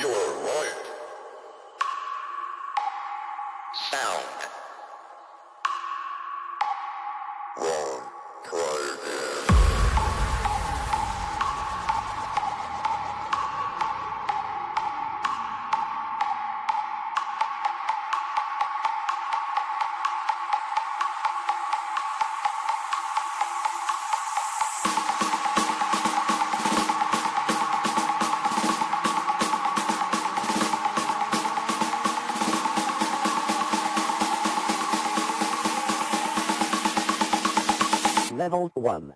You are right. Sound. level 1.